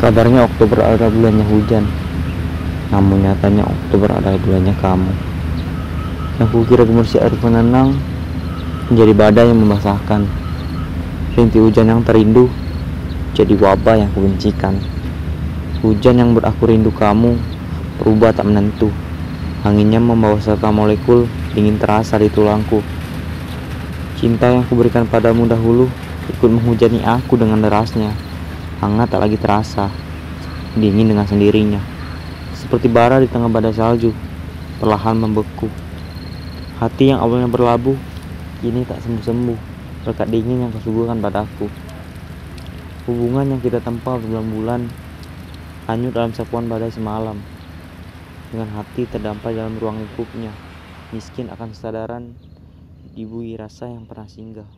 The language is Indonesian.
Kabarnya Oktober adalah bulannya hujan, namun nyatanya Oktober adalah bulannya kamu. Yang kukira gemersi air penenang menjadi badai yang membasahkan. Rintik hujan yang terindu jadi wabah yang kubencikan. Hujan yang beraku rindu kamu berubah tak menentu. Anginnya membawa serta molekul dingin terasa di tulangku. Cinta yang kuberikan padamu dahulu ikut menghujani aku dengan derasnya. Hangat tak lagi terasa, dingin dengan sendirinya. Seperti bara di tengah badai salju, perlahan membeku. Hati yang awalnya berlabuh, kini tak sembuh-sembuh, berkat dingin yang kesuguhkan padaku. Hubungan yang kita tempa berbulan-bulan, hanyut dalam sapuan badai semalam. Dengan hati terdampar dalam ruang lingkupnya, miskin akan kesadaran, dibui rasa yang pernah singgah.